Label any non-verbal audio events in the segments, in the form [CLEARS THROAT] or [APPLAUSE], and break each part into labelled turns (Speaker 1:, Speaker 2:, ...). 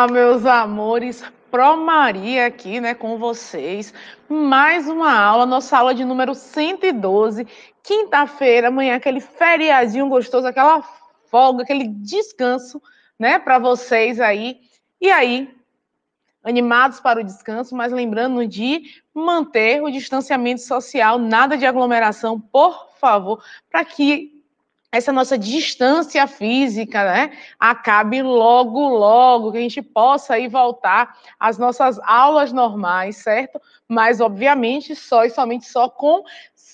Speaker 1: Olá, meus amores. Pro Maria aqui, né, com vocês. Mais uma aula, nossa aula de número 112. Quinta-feira, amanhã, aquele feriadinho gostoso, aquela folga, aquele descanso, né, para vocês aí. E aí, animados para o descanso, mas lembrando de manter o distanciamento social, nada de aglomeração, por favor, para que essa nossa distância física, né, acabe logo, logo, que a gente possa aí voltar às nossas aulas normais, certo? Mas, obviamente, só e somente só com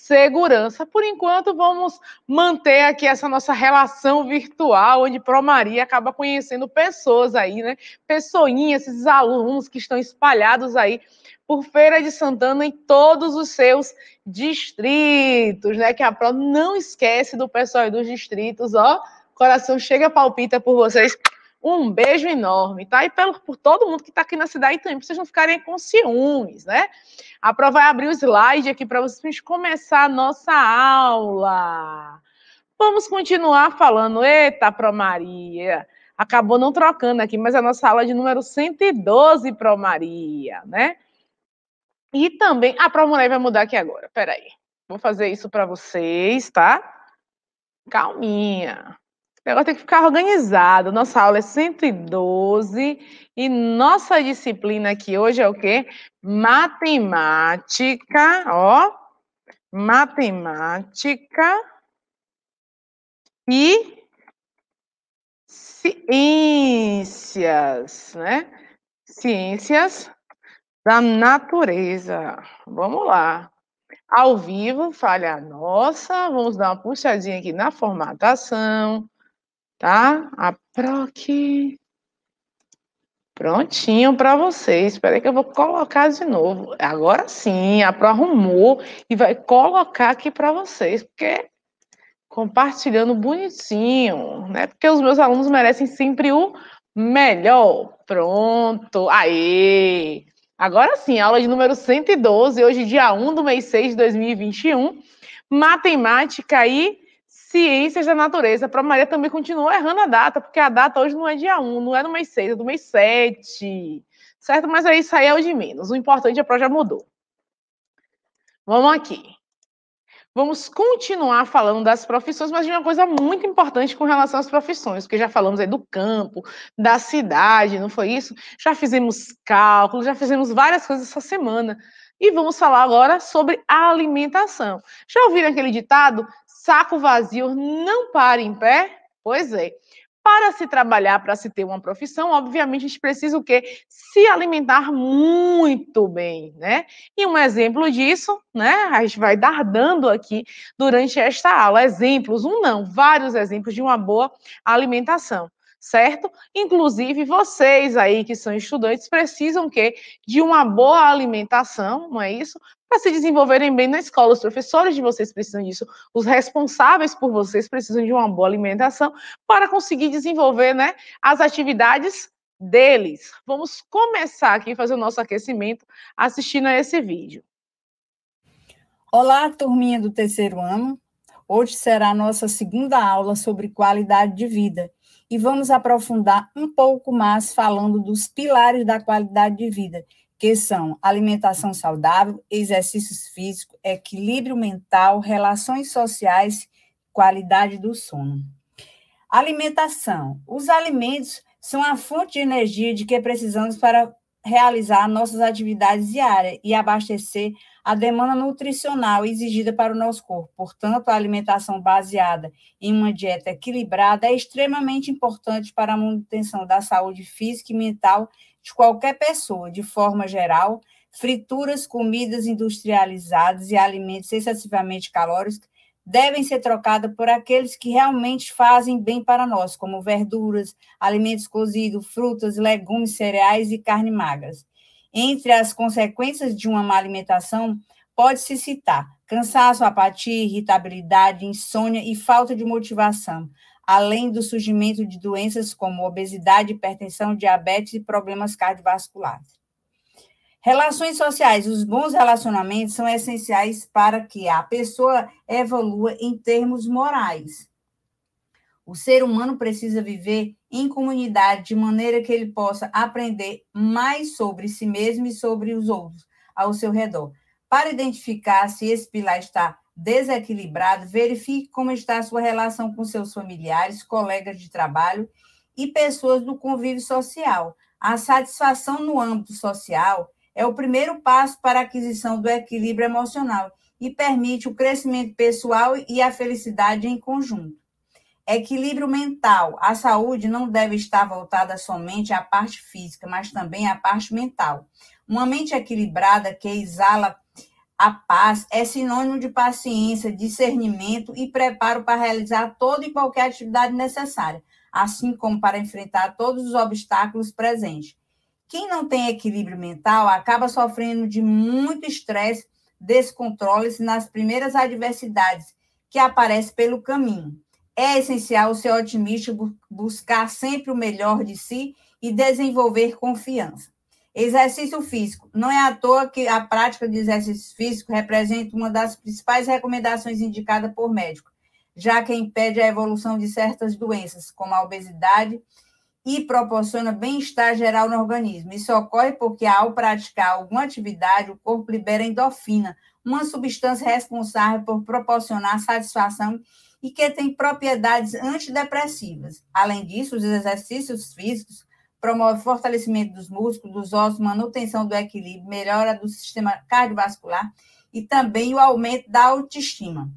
Speaker 1: segurança. Por enquanto, vamos manter aqui essa nossa relação virtual, onde Pro Maria acaba conhecendo pessoas aí, né? Pessoinhas, esses alunos que estão espalhados aí por Feira de Santana em todos os seus distritos, né? Que a Pro não esquece do pessoal dos distritos, ó. Coração chega palpita por vocês. Um beijo enorme, tá? E pelo, por todo mundo que está aqui na cidade também, para vocês não ficarem com ciúmes, né? A Pro vai abrir o slide aqui para vocês começar a nossa aula. Vamos continuar falando. Eita, Pro Maria. Acabou não trocando aqui, mas a nossa aula é de número 112, Pro Maria, né? E também, a prova mulher vai mudar aqui agora. Peraí. Vou fazer isso para vocês, tá? Calminha. Negócio tem que ficar organizado. Nossa aula é 112 e nossa disciplina aqui hoje é o quê? Matemática, ó. Matemática e ciências, né? Ciências da natureza. Vamos lá. Ao vivo, falha nossa. Vamos dar uma puxadinha aqui na formatação. Tá? A PROC. Prontinho para vocês. Espera aí que eu vou colocar de novo. Agora sim, a Pro arrumou e vai colocar aqui para vocês, porque compartilhando bonitinho, né? Porque os meus alunos merecem sempre o melhor. Pronto. Aê! Agora sim, aula de número 112, hoje dia 1 do mês 6 de 2021. Matemática e Ciências da Natureza. Para Maria também continua errando a data, porque a data hoje não é dia 1, não é do mês 6, é do mês 7. Certo? Mas aí aí é de menos. O importante é a já mudou. Vamos aqui. Vamos continuar falando das profissões, mas de uma coisa muito importante com relação às profissões, porque já falamos aí do campo, da cidade, não foi isso? Já fizemos cálculo, já fizemos várias coisas essa semana. E vamos falar agora sobre a alimentação. Já ouviram aquele ditado? Saco vazio não para em pé? Pois é. Para se trabalhar, para se ter uma profissão, obviamente a gente precisa o quê? Se alimentar muito bem, né? E um exemplo disso, né? A gente vai dar dando aqui durante esta aula exemplos, um não, vários exemplos de uma boa alimentação certo? Inclusive, vocês aí que são estudantes precisam que de uma boa alimentação, não é isso? Para se desenvolverem bem na escola. Os professores de vocês precisam disso, os responsáveis por vocês precisam de uma boa alimentação para conseguir desenvolver, né, as atividades deles. Vamos começar aqui fazer o nosso aquecimento assistindo a esse vídeo.
Speaker 2: Olá, turminha do terceiro ano. Hoje será a nossa segunda aula sobre qualidade de vida e vamos aprofundar um pouco mais falando dos pilares da qualidade de vida, que são alimentação saudável, exercícios físicos, equilíbrio mental, relações sociais, qualidade do sono. Alimentação. Os alimentos são a fonte de energia de que precisamos para realizar nossas atividades diárias e abastecer a demanda nutricional exigida para o nosso corpo. Portanto, a alimentação baseada em uma dieta equilibrada é extremamente importante para a manutenção da saúde física e mental de qualquer pessoa, de forma geral. Frituras, comidas industrializadas e alimentos excessivamente calóricos devem ser trocadas por aqueles que realmente fazem bem para nós, como verduras, alimentos cozidos, frutas, legumes, cereais e carne magras. Entre as consequências de uma má alimentação, pode-se citar cansaço, apatia, irritabilidade, insônia e falta de motivação, além do surgimento de doenças como obesidade, hipertensão, diabetes e problemas cardiovasculares. Relações sociais. Os bons relacionamentos são essenciais para que a pessoa evolua em termos morais. O ser humano precisa viver em comunidade de maneira que ele possa aprender mais sobre si mesmo e sobre os outros ao seu redor. Para identificar se esse pilar está desequilibrado, verifique como está a sua relação com seus familiares, colegas de trabalho e pessoas do convívio social. A satisfação no âmbito social é o primeiro passo para a aquisição do equilíbrio emocional e permite o crescimento pessoal e a felicidade em conjunto. Equilíbrio mental. A saúde não deve estar voltada somente à parte física, mas também à parte mental. Uma mente equilibrada que exala a paz é sinônimo de paciência, discernimento e preparo para realizar toda e qualquer atividade necessária, assim como para enfrentar todos os obstáculos presentes. Quem não tem equilíbrio mental acaba sofrendo de muito estresse, descontrole nas primeiras adversidades que aparecem pelo caminho. É essencial ser otimista, buscar sempre o melhor de si e desenvolver confiança. Exercício físico. Não é à toa que a prática de exercício físico representa uma das principais recomendações indicadas por médicos, já que impede a evolução de certas doenças, como a obesidade, e proporciona bem-estar geral no organismo. Isso ocorre porque, ao praticar alguma atividade, o corpo libera endorfina, uma substância responsável por proporcionar satisfação e que tem propriedades antidepressivas. Além disso, os exercícios físicos promovem fortalecimento dos músculos, dos ossos, manutenção do equilíbrio, melhora do sistema cardiovascular e também o aumento da autoestima.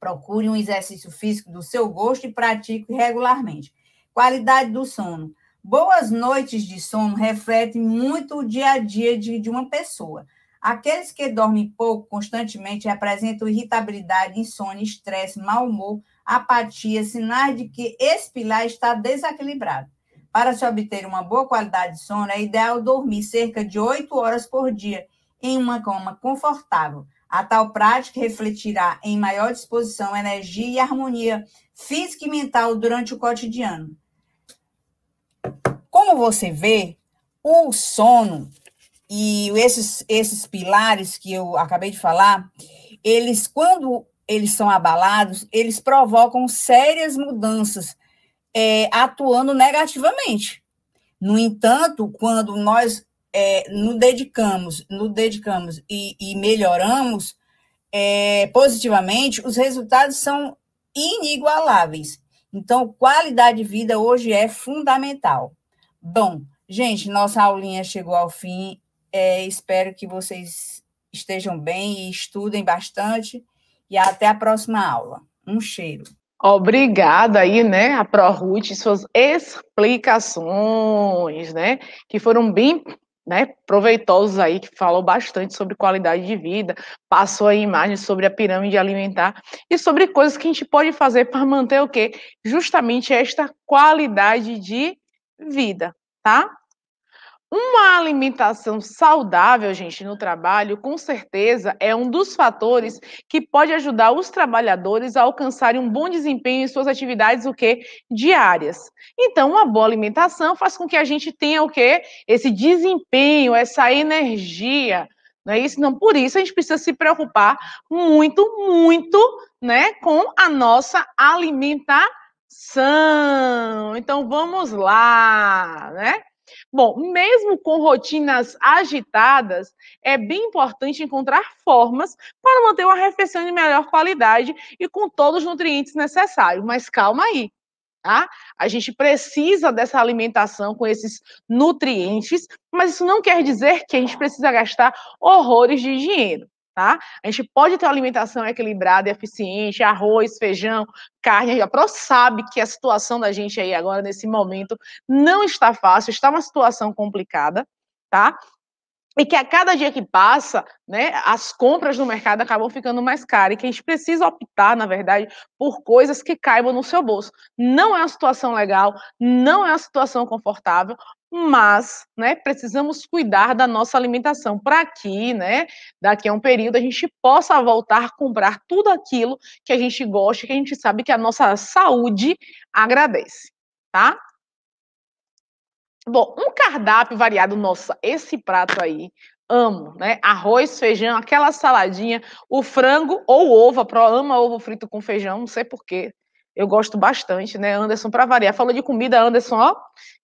Speaker 2: Procure um exercício físico do seu gosto e pratique regularmente. Qualidade do sono. Boas noites de sono refletem muito o dia a dia de, de uma pessoa. Aqueles que dormem pouco constantemente apresentam irritabilidade, insônia, estresse, mau humor, apatia, sinais de que esse pilar está desequilibrado. Para se obter uma boa qualidade de sono, é ideal dormir cerca de 8 horas por dia em uma cama confortável. A tal prática refletirá em maior disposição, energia e harmonia física e mental durante o cotidiano. Como você vê, o sono e esses, esses pilares que eu acabei de falar, eles, quando eles são abalados, eles provocam sérias mudanças, é, atuando negativamente. No entanto, quando nós é, nos dedicamos, nos dedicamos e, e melhoramos é, positivamente, os resultados são inigualáveis. Então, qualidade de vida hoje é fundamental. Bom, gente, nossa aulinha chegou ao fim. É, espero que vocês estejam bem e estudem bastante. E até a próxima aula. Um cheiro.
Speaker 1: Obrigada aí, né, a ProRuth, suas explicações, né, que foram bem né, proveitosos aí, que falou bastante sobre qualidade de vida, passou aí imagens sobre a pirâmide alimentar e sobre coisas que a gente pode fazer para manter o quê? Justamente esta qualidade de vida, tá? Uma alimentação saudável, gente, no trabalho, com certeza é um dos fatores que pode ajudar os trabalhadores a alcançarem um bom desempenho em suas atividades o quê? diárias. Então, uma boa alimentação faz com que a gente tenha o quê? Esse desempenho, essa energia, não é isso? Não, por isso a gente precisa se preocupar muito, muito, né, com a nossa alimentação. Então, vamos lá, né? Bom, mesmo com rotinas agitadas, é bem importante encontrar formas para manter uma refeição de melhor qualidade e com todos os nutrientes necessários. Mas calma aí, tá? A gente precisa dessa alimentação com esses nutrientes, mas isso não quer dizer que a gente precisa gastar horrores de dinheiro tá? A gente pode ter uma alimentação equilibrada e eficiente, arroz, feijão, carne. A Pro sabe que a situação da gente aí agora, nesse momento, não está fácil, está uma situação complicada, tá? E que a cada dia que passa, né, as compras no mercado acabam ficando mais caras e que a gente precisa optar, na verdade, por coisas que caibam no seu bolso. Não é uma situação legal, não é uma situação confortável, mas, né, precisamos cuidar da nossa alimentação para que, né, daqui a um período a gente possa voltar a comprar tudo aquilo que a gente gosta, que a gente sabe que a nossa saúde agradece, tá? Bom, um cardápio variado, nossa, esse prato aí, amo, né? Arroz, feijão, aquela saladinha, o frango ou ovo, a Pro ama ovo frito com feijão, não sei porquê. Eu gosto bastante, né? Anderson, para variar, falou de comida, Anderson, ó,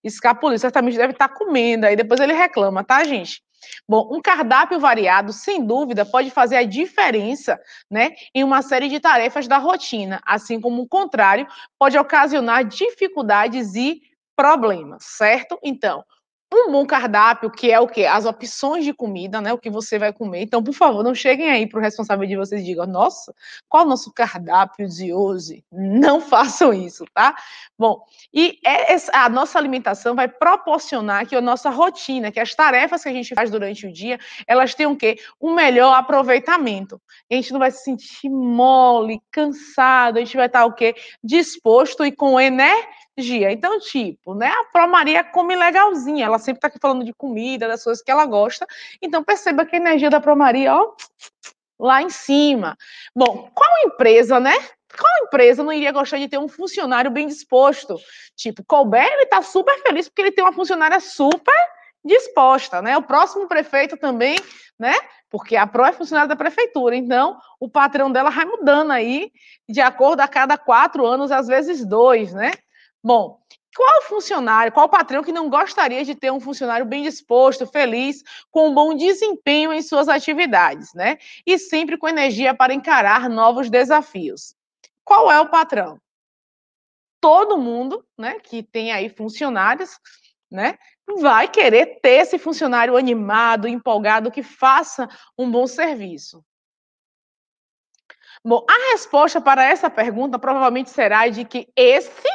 Speaker 1: escapuliu, certamente deve estar tá comendo, aí depois ele reclama, tá, gente? Bom, um cardápio variado, sem dúvida, pode fazer a diferença, né, em uma série de tarefas da rotina, assim como o contrário pode ocasionar dificuldades e problemas, certo? Então, um bom cardápio, que é o quê? As opções de comida, né? O que você vai comer. Então, por favor, não cheguem aí para o responsável de vocês e digam, nossa, qual é o nosso cardápio de hoje? Não [LAUGHS] façam isso, tá? Bom, e é a nossa alimentação vai proporcionar que a nossa rotina, que as tarefas que a gente faz durante o dia, elas tenham o quê? Um melhor aproveitamento. A gente não vai se sentir mole, cansado, a gente vai estar o quê? Disposto e com energia Então, tipo, né? A Pro Maria come legalzinha, ela sempre tá aqui falando de comida, das coisas que ela gosta. Então, perceba que a energia da Pro Maria, ó, lá em cima. Bom, qual empresa, né? Qual empresa não iria gostar de ter um funcionário bem disposto? Tipo, Colbert, ele tá super feliz porque ele tem uma funcionária super disposta, né? O próximo prefeito também, né? Porque a Pro é funcionária da prefeitura, então o patrão dela vai mudando aí de acordo a cada quatro anos, às vezes dois, né? Bom, qual funcionário, qual patrão que não gostaria de ter um funcionário bem disposto, feliz, com um bom desempenho em suas atividades, né? E sempre com energia para encarar novos desafios. Qual é o patrão? Todo mundo, né, que tem aí funcionários, né, vai querer ter esse funcionário animado, empolgado, que faça um bom serviço. Bom, a resposta para essa pergunta provavelmente será de que esse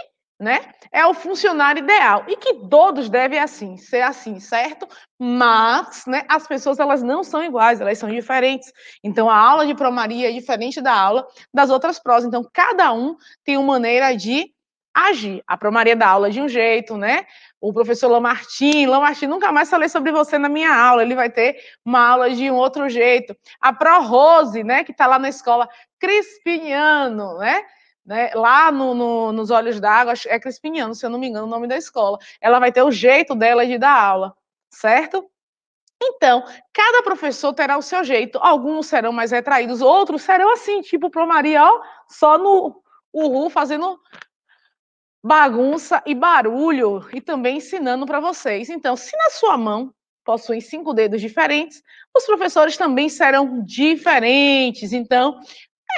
Speaker 1: né? É o funcionário ideal e que todos devem assim, ser assim, certo? Mas, né, as pessoas elas não são iguais, elas são diferentes. Então a aula de promaria é diferente da aula das outras provas. Então cada um tem uma maneira de agir. A promaria dá aula de um jeito, né? O professor Lamartine, Lamartine, nunca mais falei sobre você na minha aula, ele vai ter uma aula de um outro jeito. A Pro Rose, né, que está lá na escola Crispiniano, né? Né, lá no, no, nos Olhos d'Água, é Crispiniano, se eu não me engano, o nome da escola. Ela vai ter o jeito dela de dar aula, certo? Então, cada professor terá o seu jeito. Alguns serão mais retraídos, outros serão assim, tipo pro Maria, ó, só no uhul, fazendo bagunça e barulho e também ensinando para vocês. Então, se na sua mão possuem cinco dedos diferentes, os professores também serão diferentes. Então,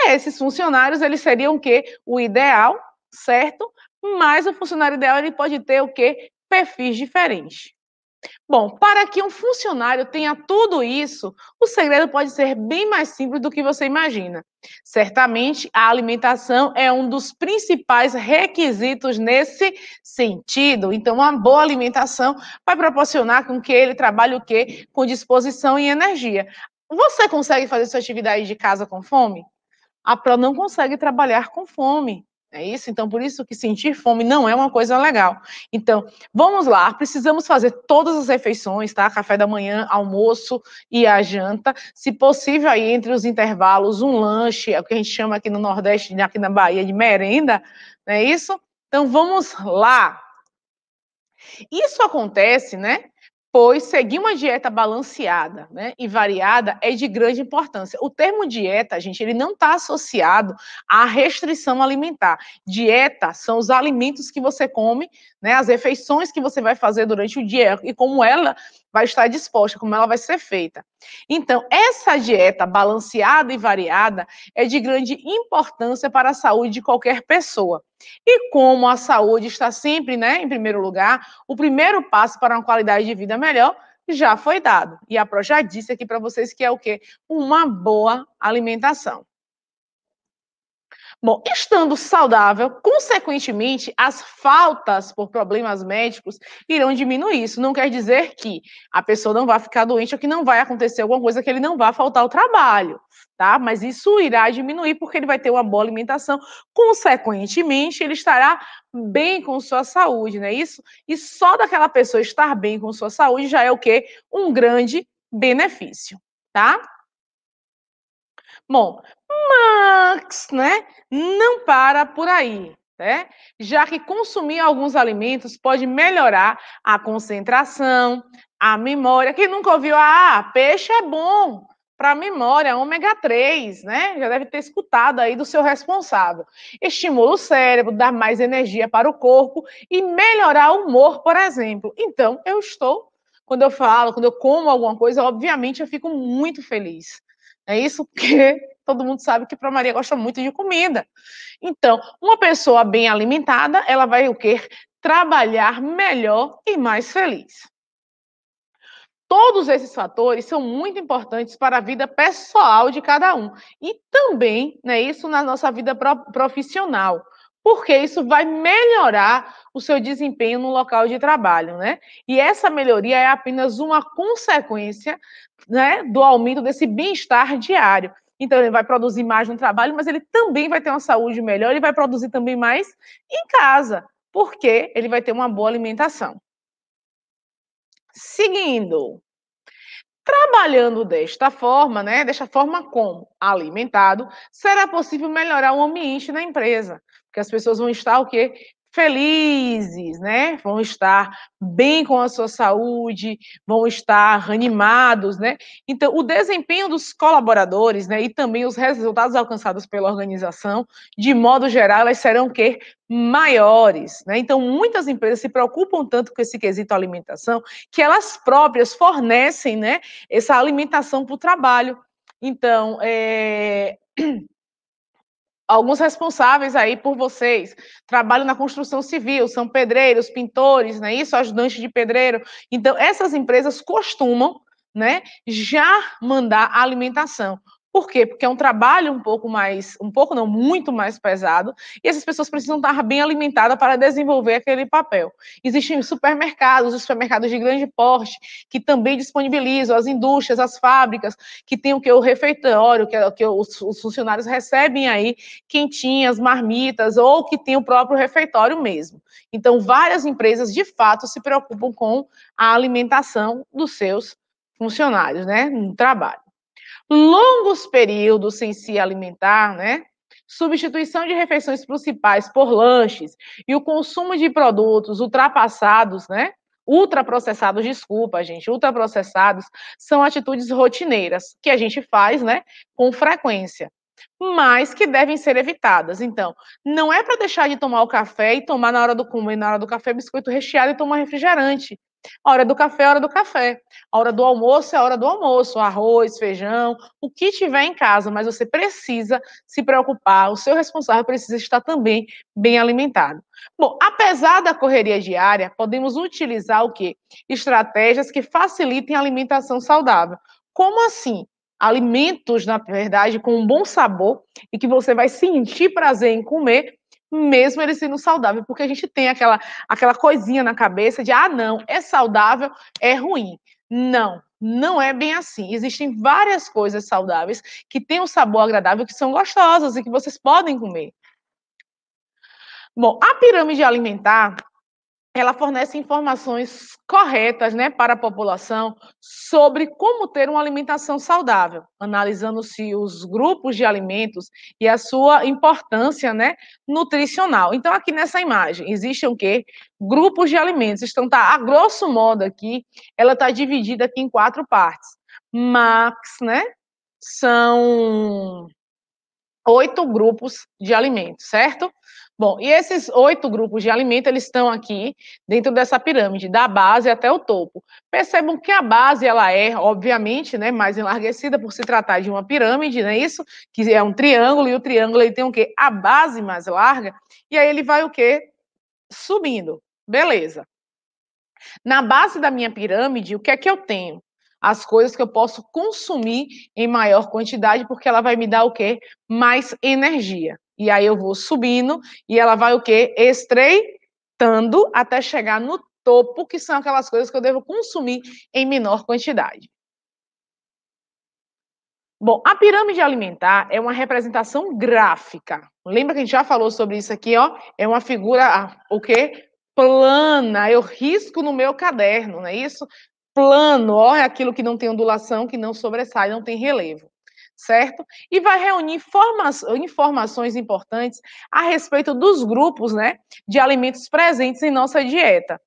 Speaker 1: esses funcionários, eles seriam o quê? O ideal, certo? Mas o funcionário ideal, ele pode ter o quê? Perfis diferentes. Bom, para que um funcionário tenha tudo isso, o segredo pode ser bem mais simples do que você imagina. Certamente, a alimentação é um dos principais requisitos nesse sentido. Então, uma boa alimentação vai proporcionar com que ele trabalhe o quê? Com disposição e energia. Você consegue fazer sua atividade de casa com fome? A PRO não consegue trabalhar com fome. É isso? Então, por isso que sentir fome não é uma coisa legal. Então, vamos lá, precisamos fazer todas as refeições, tá? Café da manhã, almoço e a janta. Se possível, aí entre os intervalos, um lanche, é o que a gente chama aqui no Nordeste, aqui na Bahia, de merenda, não é isso? Então, vamos lá. Isso acontece, né? Pois seguir uma dieta balanceada né, e variada é de grande importância. O termo dieta, gente, ele não está associado à restrição alimentar. Dieta são os alimentos que você come, né, as refeições que você vai fazer durante o dia e como ela vai estar disposta, como ela vai ser feita. Então, essa dieta balanceada e variada é de grande importância para a saúde de qualquer pessoa. E como a saúde está sempre, né, em primeiro lugar, o primeiro passo para uma qualidade de vida melhor já foi dado. E a Pro já disse aqui para vocês que é o quê? Uma boa alimentação. Bom, estando saudável, consequentemente, as faltas por problemas médicos irão diminuir. Isso não quer dizer que a pessoa não vai ficar doente ou que não vai acontecer alguma coisa que ele não vai faltar ao trabalho, tá? Mas isso irá diminuir porque ele vai ter uma boa alimentação. Consequentemente, ele estará bem com sua saúde, não é isso? E só daquela pessoa estar bem com sua saúde já é o quê? Um grande benefício, tá? Bom, mas, né, não para por aí, né? Já que consumir alguns alimentos pode melhorar a concentração, a memória. Quem nunca ouviu, ah, peixe é bom, para a memória, ômega 3, né? Já deve ter escutado aí do seu responsável. Estimula o cérebro, dá mais energia para o corpo e melhorar o humor, por exemplo. Então, eu estou, quando eu falo, quando eu como alguma coisa, obviamente eu fico muito feliz. É isso porque [LAUGHS] todo mundo sabe que para Maria gosta muito de comida. Então, uma pessoa bem alimentada, ela vai o quê? Trabalhar melhor e mais feliz. Todos esses fatores são muito importantes para a vida pessoal de cada um e também, né, isso na nossa vida profissional, porque isso vai melhorar o seu desempenho no local de trabalho, né? E essa melhoria é apenas uma consequência, né, do aumento desse bem-estar diário. Então ele vai produzir mais no trabalho, mas ele também vai ter uma saúde melhor, ele vai produzir também mais em casa, porque ele vai ter uma boa alimentação. Seguindo, trabalhando desta forma, né, desta forma como alimentado, será possível melhorar o ambiente na empresa, porque as pessoas vão estar o quê? felizes, né? Vão estar bem com a sua saúde, vão estar animados, né? Então, o desempenho dos colaboradores, né, e também os resultados alcançados pela organização, de modo geral, elas serão que maiores, né? Então, muitas empresas se preocupam tanto com esse quesito alimentação que elas próprias fornecem, né, essa alimentação para o trabalho. Então, é [CLEARS THROAT] alguns responsáveis aí por vocês trabalham na construção civil, são pedreiros, pintores, né? Isso, ajudantes de pedreiro. Então, essas empresas costumam, né, já mandar alimentação. Por quê? Porque é um trabalho um pouco mais, um pouco não, muito mais pesado, e essas pessoas precisam estar bem alimentadas para desenvolver aquele papel. Existem supermercados, os supermercados de grande porte, que também disponibilizam, as indústrias, as fábricas, que tem o que? O refeitório, que, é, que os, os funcionários recebem aí quentinhas, marmitas, ou que tem o próprio refeitório mesmo. Então, várias empresas, de fato, se preocupam com a alimentação dos seus funcionários, né, no trabalho longos períodos sem se alimentar, né? Substituição de refeições principais por lanches e o consumo de produtos ultrapassados, né? Ultraprocessados, desculpa, gente, ultraprocessados são atitudes rotineiras que a gente faz, né, com frequência, mas que devem ser evitadas. Então, não é para deixar de tomar o café e tomar na hora do comer, na hora do café, biscoito recheado e tomar refrigerante. A hora do café é a hora do café. A hora do almoço é a hora do almoço. Arroz, feijão, o que tiver em casa, mas você precisa se preocupar. O seu responsável precisa estar também bem alimentado. Bom, apesar da correria diária, podemos utilizar o quê? Estratégias que facilitem a alimentação saudável. Como assim? Alimentos, na verdade, com um bom sabor e que você vai sentir prazer em comer mesmo ele sendo saudável, porque a gente tem aquela, aquela coisinha na cabeça de, ah, não, é saudável, é ruim. Não, não é bem assim. Existem várias coisas saudáveis que têm um sabor agradável, que são gostosas e que vocês podem comer. Bom, a pirâmide alimentar, ela fornece informações corretas né, para a população sobre como ter uma alimentação saudável, analisando-se os grupos de alimentos e a sua importância né, nutricional. Então, aqui nessa imagem, existem o quê? Grupos de alimentos. Então, tá, a grosso modo aqui, ela está dividida aqui em quatro partes. Max, né? São oito grupos de alimentos, certo? Bom, e esses oito grupos de alimento, eles estão aqui dentro dessa pirâmide, da base até o topo. Percebam que a base, ela é, obviamente, né, mais enlarguecida por se tratar de uma pirâmide, não é isso? Que é um triângulo, e o triângulo ele tem o quê? A base mais larga, e aí ele vai o quê? Subindo. Beleza. Na base da minha pirâmide, o que é que eu tenho? As coisas que eu posso consumir em maior quantidade, porque ela vai me dar o quê? Mais energia. E aí eu vou subindo e ela vai o quê? Estreitando até chegar no topo, que são aquelas coisas que eu devo consumir em menor quantidade. Bom, a pirâmide alimentar é uma representação gráfica. Lembra que a gente já falou sobre isso aqui, ó? É uma figura, o quê? Plana. Eu risco no meu caderno, não é isso? Plano, ó, é aquilo que não tem ondulação, que não sobressai, não tem relevo certo? E vai reunir informações importantes a respeito dos grupos né, de alimentos presentes em nossa dieta.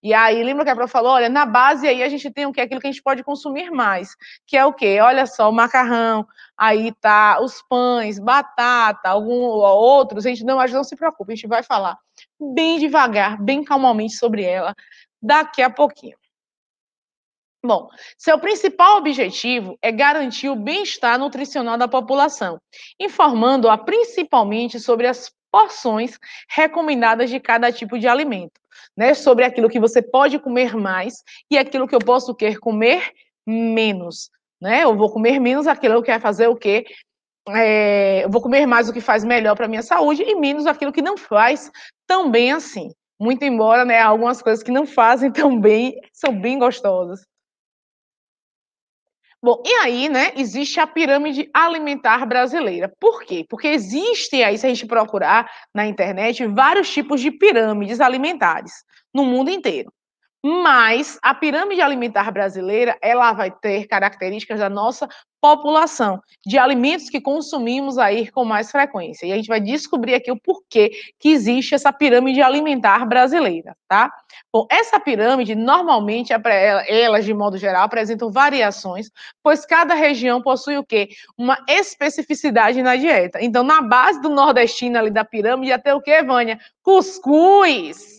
Speaker 1: E aí, lembra que a prof falou? Olha, na base aí a gente tem o que? Aquilo que a gente pode consumir mais, que é o quê? Olha só, o macarrão, aí tá os pães, batata, algum outros, a gente não, mas não se preocupe, a gente vai falar bem devagar, bem calmamente sobre ela daqui a pouquinho. Bom, seu principal objetivo é garantir o bem-estar nutricional da população, informando-a principalmente sobre as porções recomendadas de cada tipo de alimento, né? Sobre aquilo que você pode comer mais e aquilo que eu posso querer comer menos, né? Eu vou comer menos aquilo que vai fazer o quê? É, eu vou comer mais o que faz melhor para minha saúde e menos aquilo que não faz tão bem assim. Muito embora, né, algumas coisas que não fazem [LAUGHS] tão bem são bem gostosas. Bom, e aí, né, existe a pirâmide alimentar brasileira. Por quê? Porque existem aí, se a gente procurar na internet, vários tipos de pirâmides alimentares no mundo inteiro. Mas a pirâmide alimentar brasileira, ela vai ter características da nossa população, de alimentos que consumimos aí com mais frequência. E a gente vai descobrir aqui o porquê que existe essa pirâmide alimentar brasileira, tá? Bom, essa pirâmide, normalmente, elas, de modo geral, apresentam variações, pois cada região possui o quê? Uma especificidade na dieta. Então, na base do nordestino ali da pirâmide, até o quê, Vânia? Cuscuz!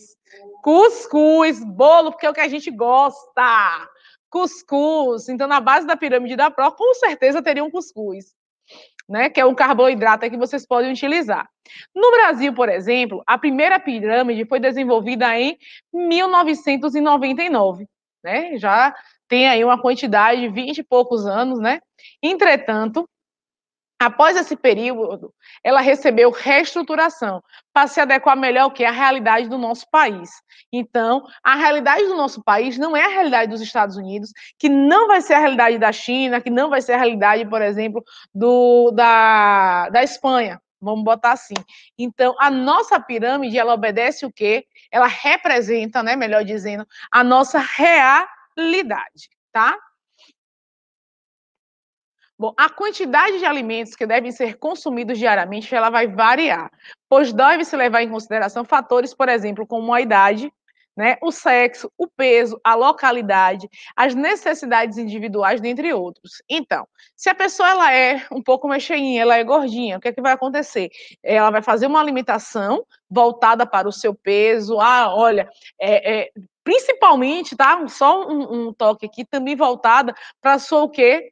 Speaker 1: Cuscuz, bolo, porque é o que a gente gosta. Cuscuz. Então, na base da pirâmide da Pro, com certeza teria um cuscuz, né? Que é um carboidrato que vocês podem utilizar. No Brasil, por exemplo, a primeira pirâmide foi desenvolvida em 1999, né? Já tem aí uma quantidade de 20 e poucos anos, né? Entretanto, Após esse período, ela recebeu reestruturação para se adequar melhor ao que à realidade do nosso país. Então, a realidade do nosso país não é a realidade dos Estados Unidos, que não vai ser a realidade da China, que não vai ser a realidade, por exemplo, do, da, da Espanha. Vamos botar assim. Então, a nossa pirâmide, ela obedece o quê? Ela representa, né, melhor dizendo, a nossa realidade, tá? Bom, a quantidade de alimentos que devem ser consumidos diariamente, ela vai variar, pois deve-se levar em consideração fatores, por exemplo, como a idade, né, o sexo, o peso, a localidade, as necessidades individuais, dentre outros. Então, se a pessoa ela é um pouco mais cheinha, ela é gordinha, o que é que vai acontecer? Ela vai fazer uma alimentação voltada para o seu peso. Ah, olha, é, é, principalmente, tá? Só um, um toque aqui, também voltada para sua o quê?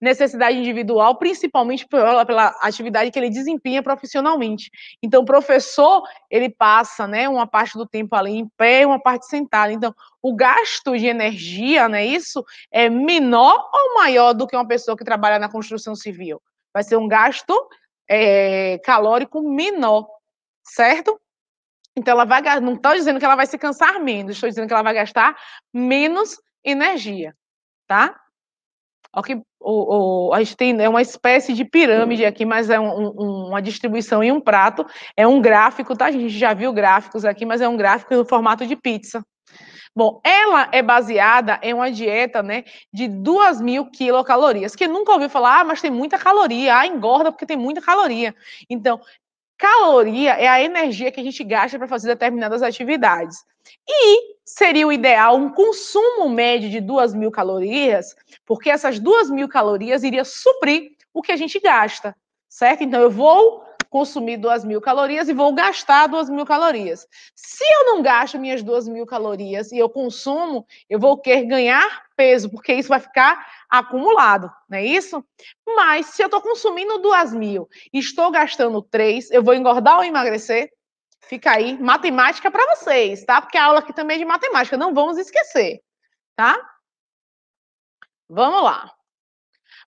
Speaker 1: Necessidade individual, principalmente pela, pela, atividade que ele desempenha profissionalmente. Então, o professor, ele passa, né, uma parte do tempo ali em pé e uma parte sentada. Então, o gasto de energia, né, isso é menor ou maior do que uma pessoa que trabalha na construção civil? Vai ser um gasto é, calórico menor, certo? Então, ela vai, não estou dizendo que ela vai se cansar menos, estou dizendo que ela vai gastar menos energia, tá? Que o, o, a gente tem é uma espécie de pirâmide aqui, mas é um, um, uma distribuição em um prato. É um gráfico, tá? A gente já viu gráficos aqui, mas é um gráfico no formato de pizza. Bom, ela é baseada em uma dieta, né, de 2 mil quilocalorias. Quem nunca ouviu falar, ah, mas tem muita caloria, ah, engorda porque tem muita caloria. Então, caloria é a energia que a gente gasta para fazer determinadas atividades. E seria o ideal um consumo médio de 2 mil calorias, porque essas 2 mil calorias iria suprir o que a gente gasta, certo? Então, eu vou consumir 2 mil calorias e vou gastar 2 mil calorias. Se eu não gasto minhas 2 mil calorias e eu consumo, eu vou querer ganhar peso, porque isso vai ficar acumulado, não é isso? Mas se eu estou consumindo 2 mil e estou gastando 3, eu vou engordar ou emagrecer? Fica aí, matemática para vocês, tá? Porque a aula aqui também é de matemática, não vamos esquecer, tá? Vamos lá.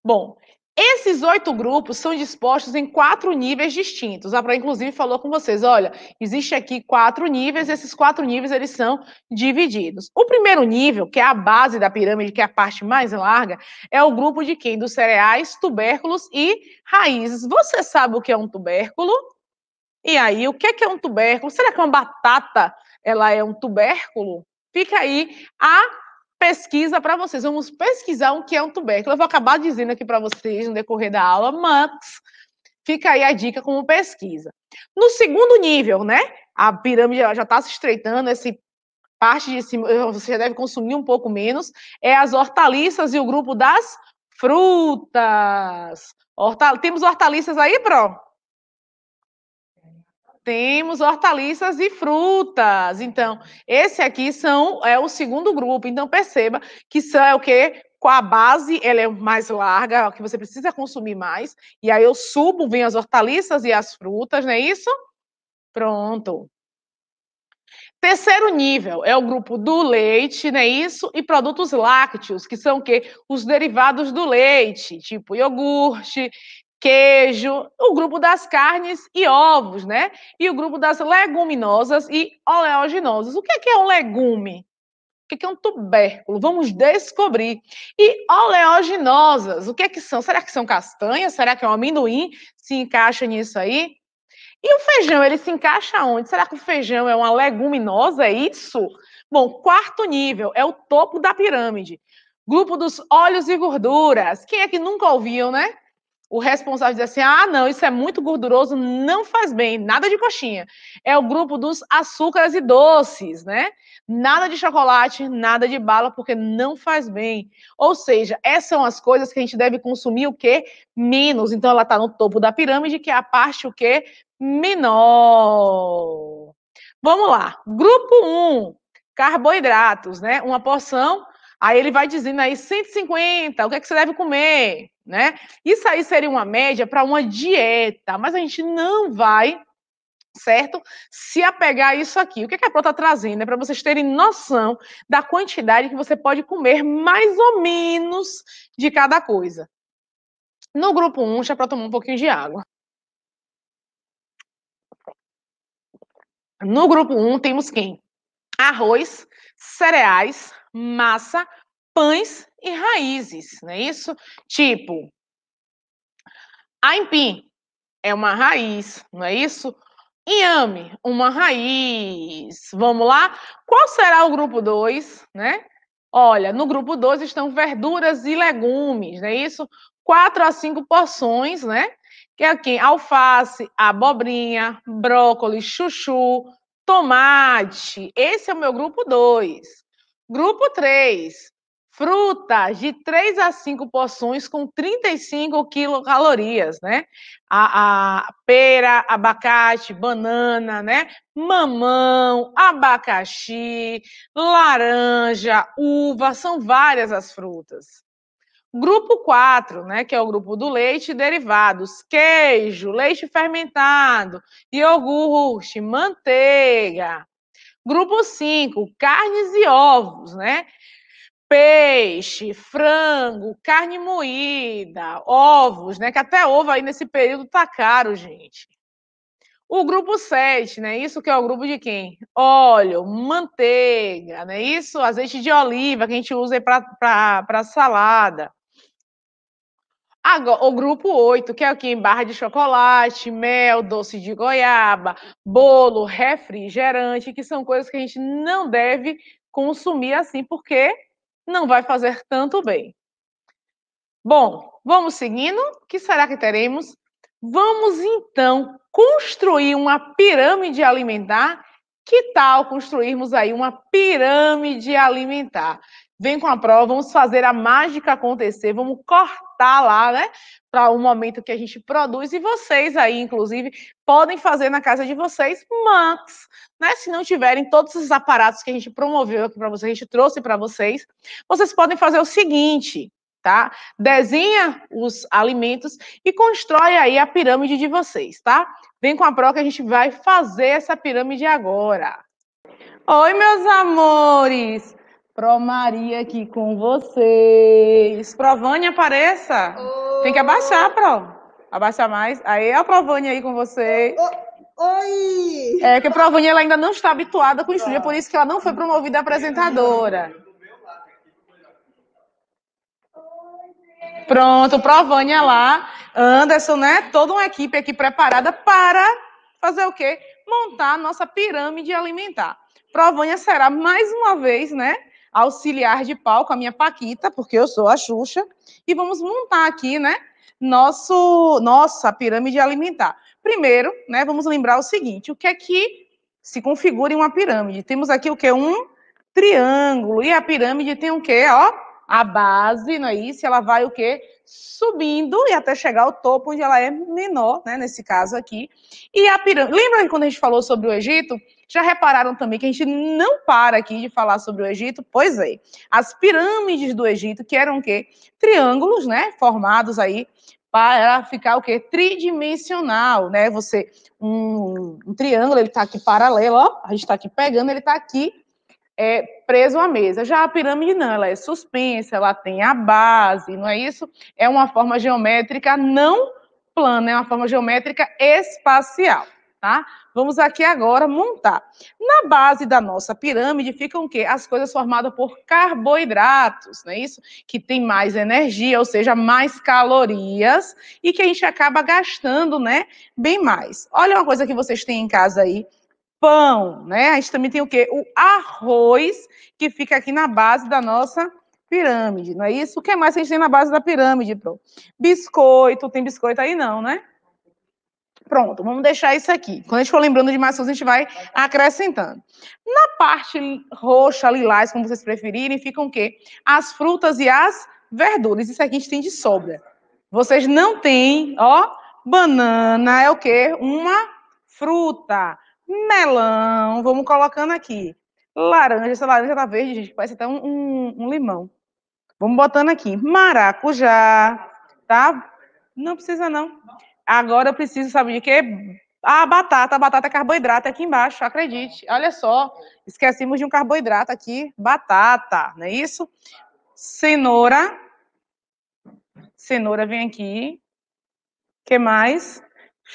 Speaker 1: Bom, esses oito grupos são dispostos em quatro níveis distintos. A Pro, inclusive, falou com vocês, olha, existe aqui quatro níveis, esses quatro níveis, eles são divididos. O primeiro nível, que é a base da pirâmide, que é a parte mais larga, é o grupo de quem? Dos cereais, tubérculos e raízes. Você sabe o que é um tubérculo? E aí, o que é um tubérculo? Será que uma batata ela é um tubérculo? Fica aí a pesquisa para vocês. Vamos pesquisar o que é um tubérculo. Eu vou acabar dizendo aqui para vocês no decorrer da aula, mas fica aí a dica como pesquisa. No segundo nível, né? A pirâmide já está se estreitando, esse parte de cima, você já deve consumir um pouco menos, é as hortaliças e o grupo das frutas. Hortal... Temos hortaliças aí, Pro? Temos hortaliças e frutas. Então, esse aqui são é o segundo grupo. Então, perceba que são é o quê? Com a base, ela é mais larga, que você precisa consumir mais. E aí eu subo, vem as hortaliças e as frutas, não é isso? Pronto. Terceiro nível é o grupo do leite, não é isso? E produtos lácteos, que são o quê? Os derivados do leite, tipo iogurte, queijo, o grupo das carnes e ovos, né? E o grupo das leguminosas e oleaginosas. O que é, um legume? O que é um tubérculo? Vamos descobrir. E oleaginosas, o que é que são? Será que são castanhas? Será que é um amendoim? Se encaixa nisso aí? E o feijão, ele se encaixa onde? Será que o feijão é uma leguminosa? É isso? Bom, quarto nível é o topo da pirâmide. Grupo dos óleos e gorduras. Quem é que nunca ouviu, né? O responsável diz assim: ah, não, isso é muito gorduroso, não faz bem, nada de coxinha. É o grupo dos açúcares e doces, né? Nada de chocolate, nada de bala, porque não faz bem. Ou seja, essas são as coisas que a gente deve consumir o quê? Menos. Então, ela está no topo da pirâmide, que é a parte o quê? menor. Vamos lá. Grupo 1, carboidratos, né? Uma porção, aí ele vai dizendo aí 150, o que, é que você deve comer, né? Isso aí seria uma média para uma dieta, mas a gente não vai, certo? Se apegar a isso aqui. O que, é que a Pro está trazendo? É para vocês terem noção da quantidade que você pode comer, mais ou menos, de cada coisa. No grupo 1, deixa para tomar um pouquinho de água. No grupo 1 temos quem? Arroz, cereais, massa, pães e raízes, não é isso? Tipo, aipim é uma raiz, não é isso? Inhame, uma raiz. Vamos lá? Qual será o grupo 2, né? Olha, no grupo 2 estão verduras e legumes, não é isso? Quatro a cinco porções, né? que é aqui, alface, abobrinha, brócolis, chuchu, tomate. Esse é o meu grupo 2. Grupo 3, frutas de 3 a 5 porções com 35 quilocalorias, né? A, a pera, abacate, banana, né? Mamão, abacaxi, laranja, uva, são várias as frutas. Grupo 4, né, que é o grupo do leite e derivados, queijo, leite fermentado, iogurte, manteiga. Grupo 5, carnes e ovos, né? Peixe, frango, carne moída, ovos, né? Que até ovo aí nesse período tá caro, gente. O grupo 7, né? Isso que é o grupo de quem? Óleo, manteiga, né? Isso, azeite de oliva que a gente usa para salada. Agora, o grupo 8, que é aqui em barra de chocolate, mel, doce de goiaba, bolo, refrigerante, que são coisas que a gente não deve consumir assim, porque não vai fazer tanto bem. Bom, vamos seguindo. O que será que teremos? Vamos então construir uma pirâmide alimentar. Que tal construirmos aí uma pirâmide alimentar? Vem com a prova, vamos fazer a mágica acontecer, vamos cortar lá, né? Para o momento que a gente produz. E vocês aí, inclusive, podem fazer na casa de vocês, mas, né? Se não tiverem todos esses aparatos que a gente promoveu aqui para vocês, a gente trouxe para vocês, vocês podem fazer o seguinte. Tá? Desenha os alimentos e constrói aí a pirâmide de vocês, tá? Vem com a prova que a gente vai fazer essa pirâmide agora. Oi, meus amores! Pro Maria aqui com vocês. Provânia, apareça. Oi. Tem que abaixar, Pro. Abaixar mais. Aí a Provânia aí com vocês.
Speaker 3: Oi!
Speaker 1: É que a Provânia ela ainda não está habituada com o estúdio, é por isso que ela não foi promovida a apresentadora. Pronto, Provânia lá. Anderson, né? Toda uma equipe aqui preparada para fazer o quê? Montar a nossa pirâmide alimentar. Provânia será mais uma vez, né? Auxiliar de palco, a minha Paquita, porque eu sou a Xuxa, e vamos montar aqui, né, nosso, nossa pirâmide alimentar. Primeiro, né, vamos lembrar o seguinte, o que é que se configura em uma pirâmide? Temos aqui o que? Um triângulo. E a pirâmide tem o quê? Ó, a base, não é isso? Ela vai o quê? Subindo e até chegar ao topo, onde ela é menor, né? Nesse caso aqui. E a pirâmide. Lembra quando a gente falou sobre o Egito? Já repararam também que a gente não para aqui de falar sobre o Egito? Pois é. As pirâmides do Egito, que eram o quê? Triângulos, né? Formados aí para ficar o quê? Tridimensional, né? Você, um, um triângulo, ele está aqui paralelo, ó, a gente está aqui pegando, ele está aqui é, preso à mesa. Já a pirâmide não, ela é suspensa, ela tem a base, não é isso? É uma forma geométrica não plana, é uma forma geométrica espacial tá? Vamos aqui agora montar. Na base da nossa pirâmide ficam o quê? As coisas formadas por carboidratos, não é isso? Que tem mais energia, ou seja, mais calorias e que a gente acaba gastando, né, bem mais. Olha uma coisa que vocês têm em casa aí, pão, né? A gente também tem o quê? O arroz, que fica aqui na base da nossa pirâmide, não é isso? O que mais a gente tem na base da pirâmide? Biscoito, tem biscoito aí não, né? Pronto, vamos deixar isso aqui. Quando a gente for lembrando de coisas, a gente vai acrescentando. Na parte roxa, lilás, como vocês preferirem, ficam o quê? As frutas e as verduras. Isso aqui a gente tem de sobra. Vocês não têm, ó, banana é o quê? Uma fruta. Melão, vamos colocando aqui. Laranja, essa laranja tá verde, gente, parece até um, um, um limão. Vamos botando aqui. Maracujá, tá? Não precisa não. Agora eu preciso, saber de quê? Ah, batata. A batata é carboidrato aqui embaixo, acredite. Olha só, esquecemos de um carboidrato aqui. Batata, não é isso? Cenoura. Cenoura vem aqui. que mais?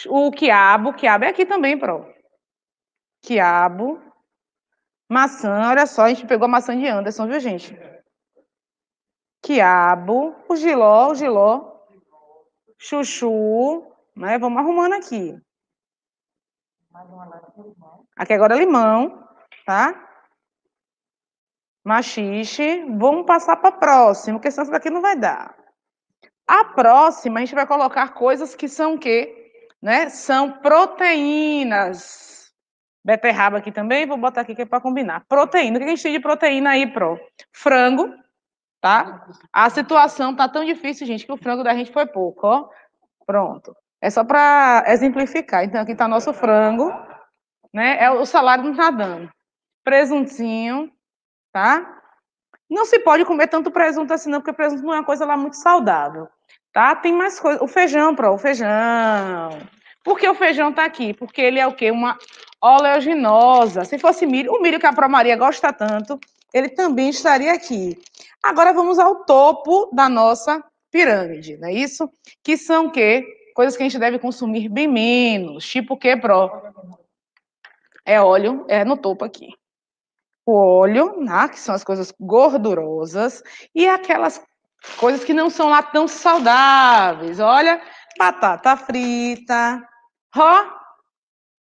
Speaker 1: O quiabo. Quiabo é aqui também, pro. Quiabo. Maçã, olha só, a gente pegou a maçã de Anderson, viu, gente? Quiabo. O giló, o giló. Chuchu. Né? Vamos arrumando aqui. Aqui agora é limão, tá? Machixe. Vamos passar para a próxima, porque senão essa daqui não vai dar. A próxima, a gente vai colocar coisas que são o quê? Né? São proteínas. Beterraba aqui também, vou botar aqui que é para combinar. Proteína. O que a gente tem de proteína aí, pro? Frango, tá? A situação tá tão difícil, gente, que o frango da gente foi pouco, ó. Pronto. É só para exemplificar. Então, aqui está nosso frango, né? É, o salário não está dando. Presuntinho, tá? Não se pode comer tanto presunto assim, não, porque presunto não é uma coisa lá muito saudável, tá? Tem mais coisas. O feijão, pro, o feijão. Por que o feijão está aqui? Porque ele é o quê? Uma oleaginosa. Se fosse milho, o milho que a Pro Maria gosta tanto, ele também estaria aqui. Agora vamos ao topo da nossa pirâmide, não é isso? Que são o quê? Coisas que a gente deve consumir bem menos, tipo que, Pro? É óleo, é no topo aqui. O óleo, né, que são as coisas gordurosas, e aquelas coisas que não são lá tão saudáveis. Olha, batata frita. Ó,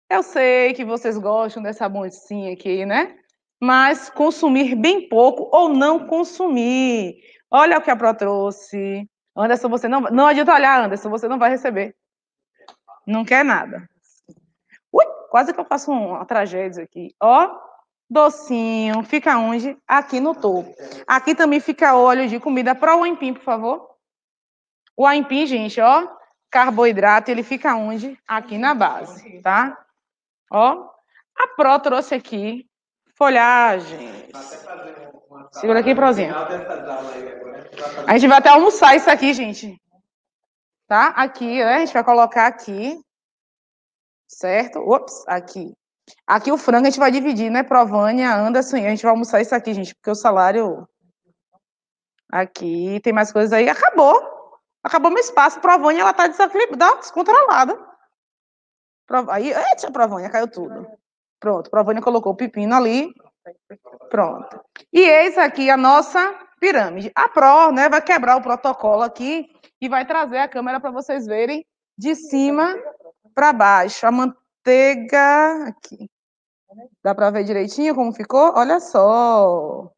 Speaker 1: eu sei que vocês gostam dessa mocinha aqui, né? Mas consumir bem pouco ou não consumir. Olha o que a Pro trouxe. Anderson, você não não adianta olhar, Anderson, você não vai receber. Não quer nada. Ui, quase que eu faço uma tragédia aqui. Ó, docinho, fica onde? Aqui no topo. Aqui também fica óleo de comida para o aipim, por favor. O aipim, gente, ó, carboidrato, ele fica onde? Aqui na base, tá? Ó, a Pro trouxe aqui folhagem. Segura aqui, Prozinha. A gente vai até almoçar isso aqui, gente. Tá? Aqui, né? A gente vai colocar aqui. Certo? Ops, aqui. Aqui o frango a gente vai dividir, né? Provânia, Anderson, a gente vai almoçar isso aqui, gente, porque o salário. Aqui, tem mais coisas aí. Acabou. Acabou meu espaço. Provânia, ela tá descontrolada. Aí, eita, Provânia, caiu tudo. Pronto, Provânia colocou o pepino ali. Pronto. E eis aqui a nossa pirâmide. A Pro, né, vai quebrar o protocolo aqui e vai trazer a câmera para vocês verem de cima para baixo. A manteiga aqui. Dá para ver direitinho como ficou? Olha só.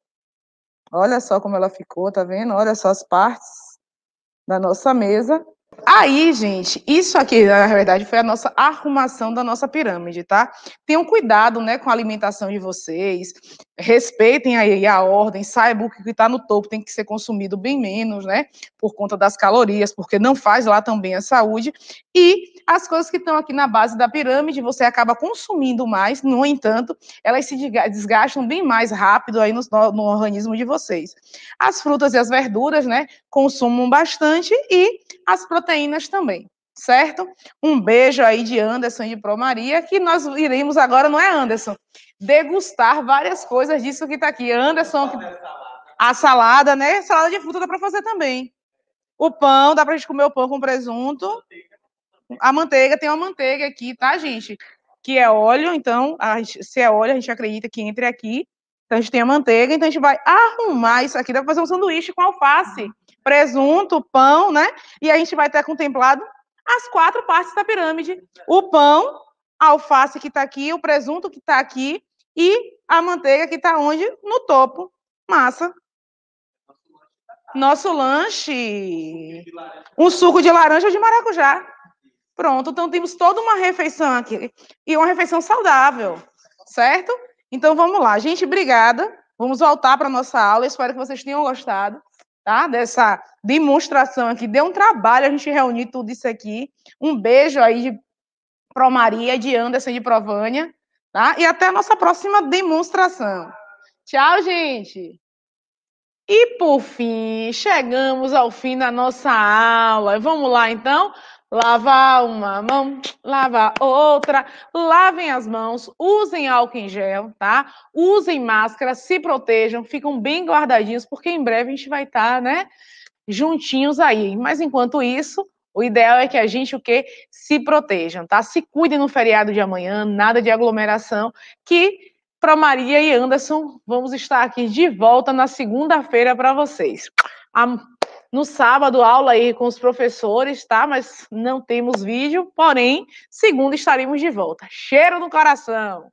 Speaker 1: Olha só como ela ficou, tá vendo? Olha só as partes da nossa mesa. Aí, gente, isso aqui, na verdade, foi a nossa arrumação da nossa pirâmide, tá? Tenham cuidado, né, com a alimentação de vocês. Respeitem aí a ordem, saibam que o que está no topo tem que ser consumido bem menos, né? Por conta das calorias, porque não faz lá também a saúde. E as coisas que estão aqui na base da pirâmide, você acaba consumindo mais, no entanto, elas se desgastam bem mais rápido aí no, no organismo de vocês. As frutas e as verduras, né? Consumam bastante e as proteínas também certo? Um beijo aí de Anderson e de Pro Maria, que nós iremos agora, não é Anderson? Degustar várias coisas disso que está aqui. Anderson, a salada, né? Salada de fruta dá para fazer também. O pão, dá para gente comer o pão com presunto. A manteiga, tem uma manteiga aqui, tá, gente? Que é óleo, então, gente, se é óleo, a gente acredita que entre aqui. Então, a gente tem a manteiga, então a gente vai arrumar isso aqui. Dá para fazer um sanduíche com alface, presunto, pão, né? E a gente vai ter contemplado as quatro partes da pirâmide: o pão, a alface que está aqui, o presunto que está aqui e a manteiga que está onde? No topo. Massa. Nosso lanche. Um suco de laranja ou de maracujá. Pronto, então temos toda uma refeição aqui. E uma refeição saudável, certo? Então vamos lá. Gente, obrigada. Vamos voltar para a nossa aula. Espero que vocês tenham gostado tá? Dessa demonstração aqui. Deu um trabalho a gente reunir tudo isso aqui. Um beijo aí de Pro Maria, de Anderson de Provânia, tá? E até a nossa próxima demonstração. Tchau, gente! E por fim, chegamos ao fim da nossa aula. Vamos lá, então? Lavar uma mão, lavar outra, lavem as mãos, usem álcool em gel, tá? Usem máscara, se protejam, ficam bem guardadinhos, porque em breve a gente vai estar, tá, né, juntinhos aí. Mas enquanto isso, o ideal é que a gente o quê? Se protejam, tá? Se cuidem no feriado de amanhã, nada de aglomeração, que para Maria e Anderson vamos estar aqui de volta na segunda-feira para vocês. No sábado, aula aí com os professores, tá? Mas não temos vídeo, porém, segunda estaremos de volta. Cheiro no coração!